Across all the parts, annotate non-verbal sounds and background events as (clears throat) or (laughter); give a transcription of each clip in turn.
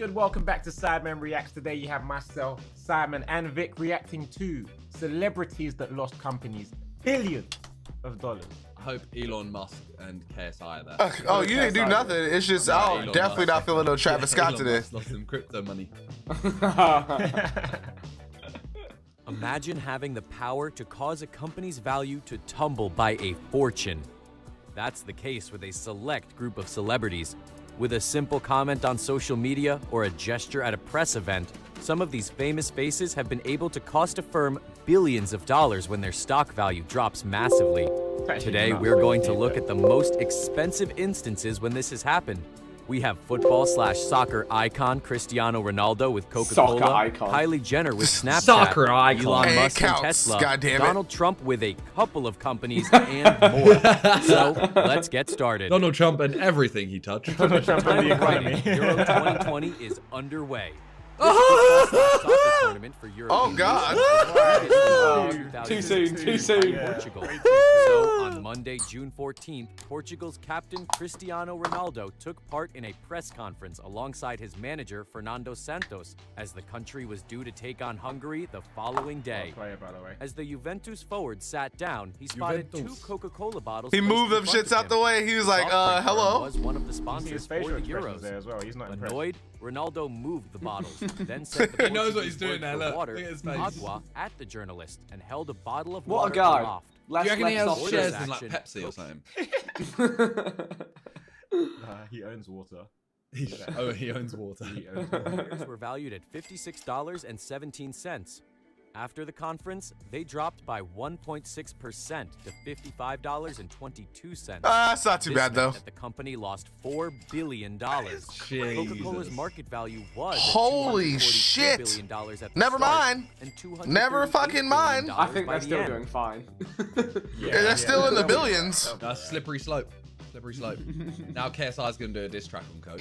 good? Welcome back to Sidemen Reacts. Today you have myself, Simon, and Vic reacting to celebrities that lost companies billions of dollars. I hope Elon Musk and KSI are there. Uh, oh, you didn't do nothing. It's just, oh, Elon definitely Musk. not feeling no Travis Yeah, Scott Elon today. Musk Lost some crypto money. (laughs) Imagine having the power to cause a company's value to tumble by a fortune. That's the case with a select group of celebrities. With a simple comment on social media or a gesture at a press event, some of these famous faces have been able to cost a firm billions of dollars when their stock value drops massively. Today, we're going to look at the most expensive instances when this has happened. We have football slash soccer icon Cristiano Ronaldo with Coca-Cola, Soccer. Kylie Jenner with (laughs) Snapchat, Soccer icon. Elon Hey, it Musk and counts, Tesla, goddammit. Donald Trump with a couple of companies and more. so (laughs) let's get started. Donald Trump and everything he touched. Donald Trump and the (laughs) economy. Euro 2020 is underway. This is the (laughs) first soccer tournament for European Oh, God. (laughs) Too soon, too soon. Portugal. So on Monday, June 14th, Portugal's captain Cristiano Ronaldo took part in a press conference alongside his manager Fernando Santos as the country was due to take on Hungary the following day. Player, by the way. As the Juventus forward sat down, he spotted Juventus. two Coca-Cola bottles. He moved them shits out the way. He was like, soft uh, hello. Was one of the sponsors for the Euros. there as well. He's not impressed. Annoyed, Ronaldo moved the (laughs) bottles, then said the He knows what he's doing now, look. water, Look at agua, at the journalist and held a bottle of What a water guy. aloft. Less, Do you reckon he less has soft shares drinks. in like. Pepsi or something? (laughs) Nah, he owns water. He- oh, he owns water. He owns water. Were valued at $56.17. After the conference, they dropped by 1.6% to $55.22. Ah, that's not too This bad, meant though. That the company lost $4 billion. Coca-Cola's market value was Holy shit. billion dollars at Never start, mind. and Never fucking mind. I think they're still end. doing fine. (laughs) Yeah, they're still in the billions. (laughs) That's slippery slope. Slippery slope. (laughs) now KSI's going to do a diss track on Coke.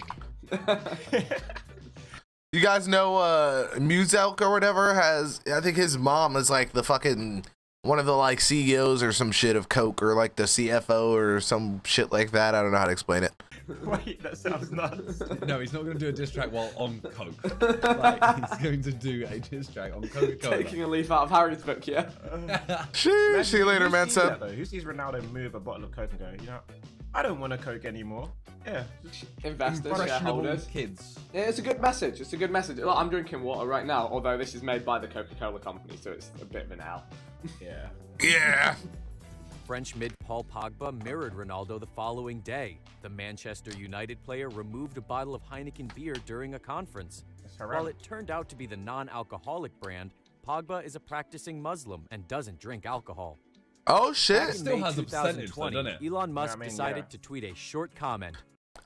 You guys know uh Muselk or whatever has I think his mom is like the fucking one of the like CEOs or some shit of Coke or like the CFO or some shit like that. I don't know how to explain it. (laughs) Wait, that sounds nuts. No, he's not going to do a diss track while on Coke. (laughs) Like, he's going to do a diss track on Coca-Cola. Taking a leaf out of Harry's book, yeah. (laughs) Shoo, see you later, man. sees that, though? Who sees Ronaldo move a bottle of Coke and go, you know, I don't want a Coke anymore. Yeah. Investors, shareholders. kids. Yeah, it's a good message. It's a good message. Look, I'm drinking water right now, although this is made by the Coca-Cola company, so it's a bit of an L. Yeah. yeah. French mid Paul Pogba mirrored Ronaldo the following day. The Manchester United player removed a bottle of Heineken beer during a conference. While it turned out to be the non alcoholic brand, Pogba is a practicing Muslim and doesn't drink alcohol. Oh Back shit. in still May has a percentage though, 2020, doesn't it? Elon Musk I mean, decided yeah. to tweet a short comment.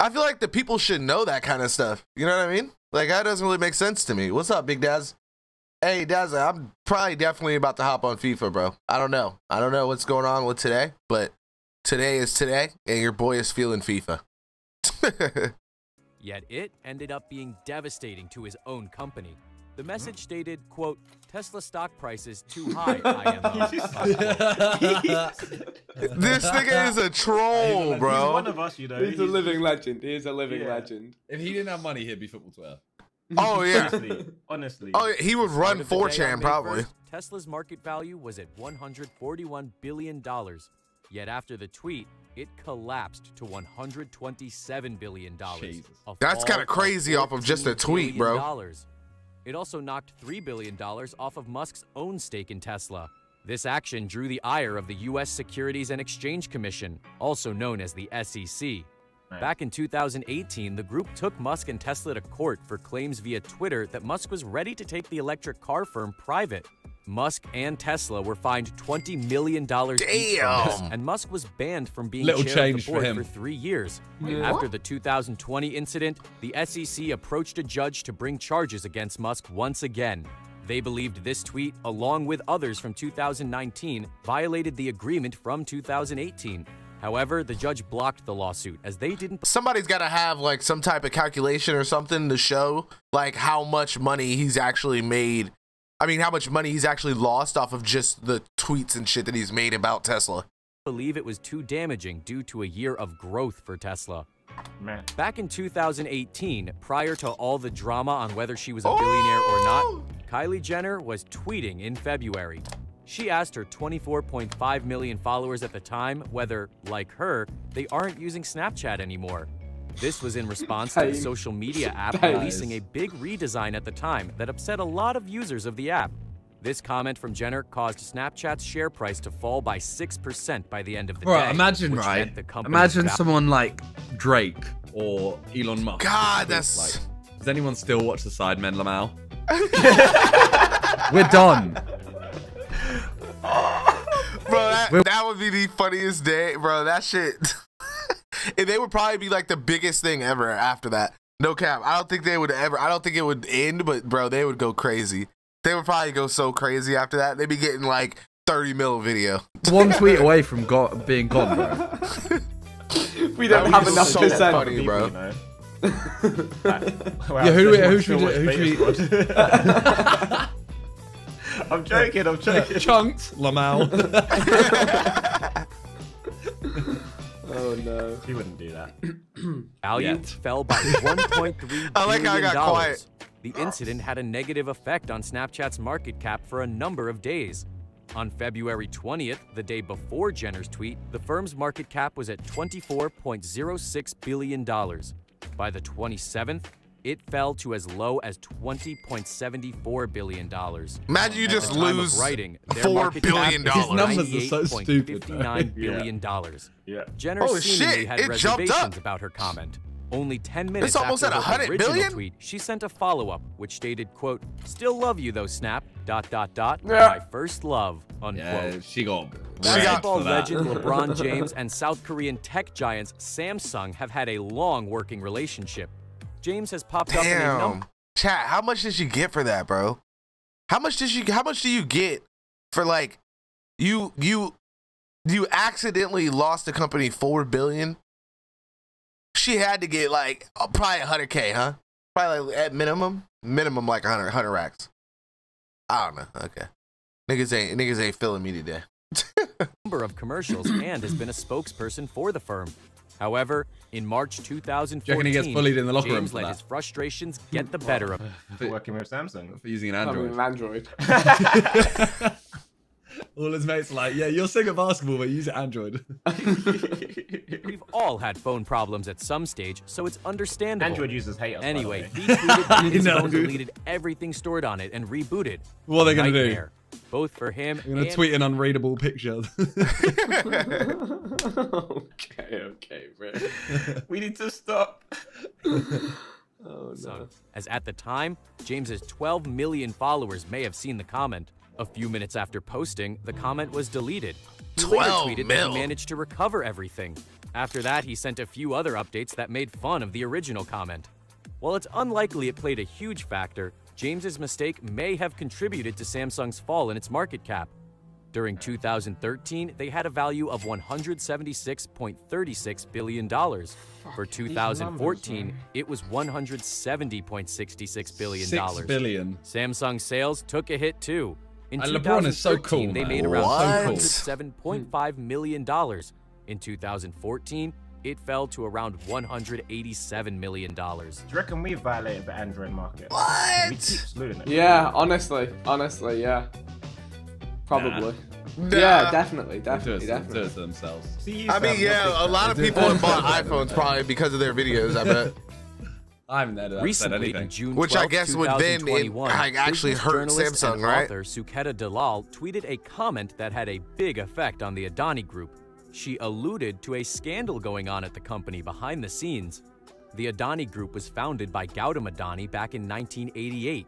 I feel like the people should know that kind of stuff. You know what I mean? Like that doesn't really make sense to me. What's up, Big Daz? Hey, Daz, I'm probably definitely about to hop on FIFA, bro. I don't know. I don't know what's going on with today, but today is today, and your boy is feeling FIFA. (laughs) Yet it ended up being devastating to his own company. The message hmm. stated, quote, Tesla stock prices too high, IMO. (laughs) (laughs) this nigga is a troll, bro. He's bro. one of us, you know. He's a living legend. He is a living Yeah. legend. If he didn't have money, he'd be football Twitter. Oh yeah. Honestly, honestly. Oh, yeah, he would run Start of the day 4chan probably. 1st, Tesla's market value was at $141 billion. Yet after the tweet, it collapsed to $127 billion. That's kinda crazy off of just a tweet, bro. dollars. It also knocked $3 billion off of Musk's own stake in Tesla. This action drew the ire of the U.S. Securities and Exchange Commission, also known as the SEC. Right. Back in 2018, the group took Musk and Tesla to court for claims via Twitter that Musk was ready to take the electric car firm private. Musk and Tesla were fined $20 million each from this, and Musk was banned from being Little chair of for the board him. for three years. Wait, After the 2020 incident, the SEC approached a judge to bring charges against Musk once again. They believed this tweet, along with others from 2019, violated the agreement from 2018. However, the judge blocked the lawsuit as they didn't Somebody's got to have like some type of calculation or something to show like how much money he's actually made. I mean, how much money he's actually lost off of just the tweets and shit that he's made about Tesla. believe it was too damaging due to a year of growth for Tesla. Man. Back in 2018, prior to all the drama on whether she was a oh! billionaire or not, Oh! Kylie Jenner was tweeting in February. She asked her 24.5 million followers at the time whether, like her, they aren't using Snapchat anymore. This was in response to the (laughs) social media (laughs) app releasing a big redesign at the time that upset a lot of users of the app. This comment from Jenner caused Snapchat's share price to fall by 6% by the end of the Bro, day. imagine which right. meant the company's Imagine someone like Drake or Elon Musk. God, that's- like. Does anyone still watch the Sidemen Lamau? (laughs) We're done. Bro, (laughs) that, that would be the funniest day, bro. That shit. (laughs) and they would probably be like the biggest thing ever after that. No cap. I don't think they would ever. I don't think it would end, but bro, they would go crazy. They would probably go so crazy after that. They'd be getting like 30 mil video. (laughs) One tweet away from go- being gone, bro. we don't have enough so percent. funny. bro. You know? Like, well, Yeah, who- I'm who should we do- who should we- baseball. I'm joking. I'm joking. Chunks Lamau. (laughs) Oh no. He wouldn't do that. (clears throat) Value Yet. fell by (laughs) 1.3 billion I like how I got dollars. quiet. The incident had a negative effect on Snapchat's market cap for a number of days. On February 20th, the day before Jenner's tweet, the firm's market cap was at $24.06 billion. By the 27th, it fell to as low as $20.74 billion. Imagine you At just the time of lose writing, their four market billion cap is dollars. numbers are so stupid, bro. $98.59 (laughs) billion dollars. Yeah. Jenner Holy seemingly shit, had it jumped reservations up. about her comment. Only 10 minutes almost after at 100 original billion? tweet, she sent a follow-up which stated, quote, "Still love you though, Snap. Dot dot dot. Yeah. My first love." Unquote. yeah, she got. She red got- Basketball legend (laughs) LeBron James (laughs) and South Korean tech giants Samsung have had a long working relationship. James has popped up in a number Damn. Chat, how much did you get for that, bro? How much did you how much do you get for like you you you accidentally lost the company 4 billion? She had to get like uh, probably 100k, huh? Probably like at minimum, minimum like 100 100 racks. I don't know. Okay. Niggas ain't niggas ain't feeling me today. (laughs) number of commercials and has been a spokesperson for the firm. However, in March 2014, reckon he gets bullied in the locker room James for let that? his frustrations get the better of him. For working with Samsung. for using an Having Android. an Android. (laughs) (laughs) All his mates are like, yeah, you're sick of basketball, but use Android. (laughs) We've all had phone problems at some stage, so it's understandable. Android users hate us. Anyway, way. he tweeted his phone deleted everything stored on it and rebooted. What are they gonna do? Nightmare. Both for him I'm gonna and tweet an unreadable picture. (laughs) okay, okay, bro. we need to stop. (laughs) Oh no. as at the time, James's 12 million followers may have seen the comment. A few minutes after posting, the comment was deleted. He later 12 tweeted that he managed to recover everything. After that, he sent a few other updates that made fun of the original comment. While it's unlikely it played a huge factor, James's mistake may have contributed to Samsung's fall in its market cap. During 2013, they had a value of $176.36 billion. For 2014, it was $170.66 billion. Six billion. Samsung sales took a hit too. In And LeBron is so 2013, cool, they man. made around What? $207.5 million. In 2014, it fell to around $187 million. Do you reckon we violated the Android market? What? We keep saluting it. Yeah, honestly, honestly, yeah. Probably. Nah. Yeah, definitely, definitely, it, they do definitely. it to themselves. See, I mean, yeah, a lot of people have bought iPhones probably because of their videos, I bet. I haven't heard said Recently, anything. in June Which I guess would then, it, 2021, like, actually business hurt Samsung, and right? Author Sucheta Dalal tweeted a comment that had a big effect on the Adani Group. She alluded to a scandal going on at the company behind the scenes. The Adani Group was founded by Gautam Adani back in 1988.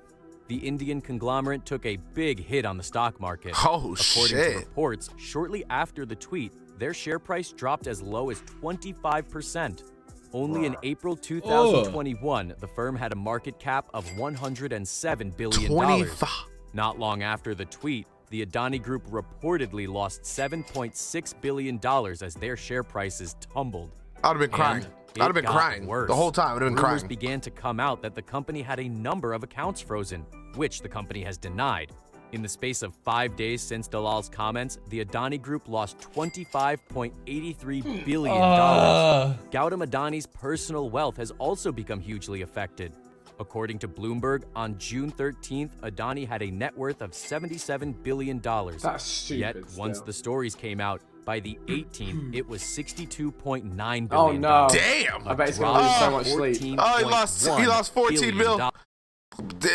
The Indian conglomerate took a big hit on the stock market. Oh, According shit. to reports, shortly after the tweet, their share price dropped as low as 25%. Only in April 2021, the firm had a market cap of $107 billion. 25. Not long after the tweet, the Adani Group reportedly lost $7.6 billion as their share prices tumbled. I'd have been crying. I'd have been crying. worse. The whole time, I'd have been Rumors crying. began to come out that the company had a number of accounts frozen, which the company has denied. In the space of five days since Dalal's comments, the Adani Group lost $25.83 billion. Ah. Gautam Adani's personal wealth has also become hugely affected. According to Bloomberg, on June 13th, Adani had a net worth of $77 billion. That's stupid. Yet, once the stories came out, by the 18th, (clears throat) it was $62.9 billion. Oh no! Damn. I bet he's gonna lose so much sleep. Oh, he lost- he lost 14 billion mil.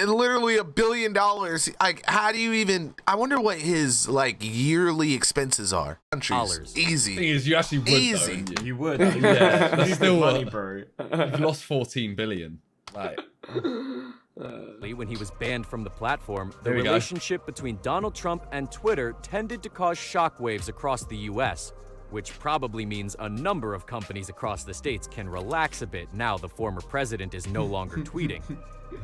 literally a billion dollars. Like, how do you even? I wonder what his like yearly expenses are. Countries, Dollars. thing easy. is, you actually would Easy. wouldn't you? You would. Yeah, (laughs) that's still money, bro. You've lost 14 billion. Like, (laughs) When he was banned from the platform, the we go. relationship between Donald Trump and Twitter tended to cause shockwaves across the US, which probably means a number of companies across the states can relax a bit now the former president is no longer (laughs) tweeting.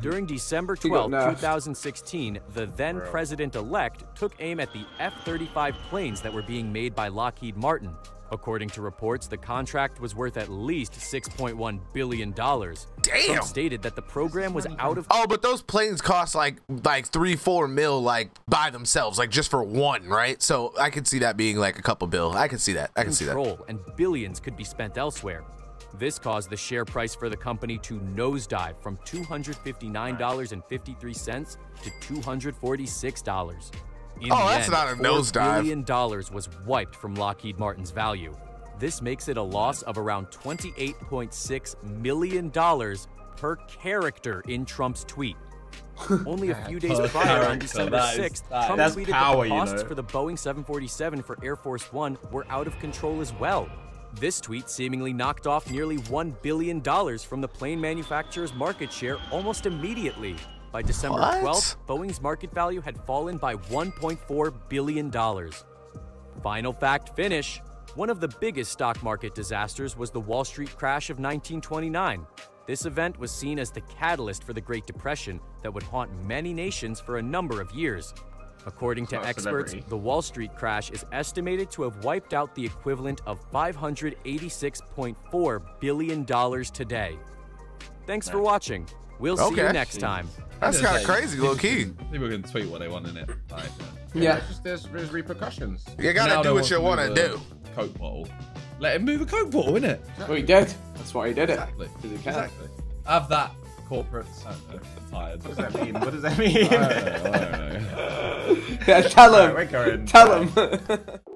During December 12, 2016, the then president elect took aim at the F 35 planes that were being made by Lockheed Martin. According to reports, the contract was worth at least $6.1 billion. Damn. Trump stated that the program was out of Oh, but those planes cost like like three, four mil, like by themselves, like just for one, right? So I could see that being like a couple bill. I can see that. I can see that. and billions could be spent elsewhere. This caused the share price for the company to nosedive from $259.53 to $246. In Oh, that's end, not a 4 nosedive. billion dollars was wiped from Lockheed Martin's value. This makes it a loss of around $28.6 million per character in Trump's tweet. (laughs) Only a few days prior, on December 6th, Trump That's tweeted power, that the costs know. for the Boeing 747 for Air Force One were out of control as well. This tweet seemingly knocked off nearly $1 billion from the plane manufacturer's market share almost immediately. By December What? 12th, Boeing's market value had fallen by $1.4 billion. Final fact finish. One of the biggest stock market disasters was the Wall Street crash of 1929. This event was seen as the catalyst for the Great Depression that would haunt many nations for a number of years. According to experts, celebrity. the Wall Street crash is estimated to have wiped out the equivalent of $586.4 billion today. Thanks for watching. We'll see you Okay. next time. That's kind of crazy, low key. People can tweet what they want in it. Like, uh, Yeah. It's just there's, there's repercussions. You gotta Ronaldo do what you want to do. Coke bottle. Let him move a Coke bottle, innit? Well, he did. That's why he did it. Exactly. Because he can. Exactly. Have that corporate. I don't know. I'm tired. What does that mean? What does that mean? I don't know. I don't know. (laughs) Yeah, tell him. we're going. Tell him. (laughs)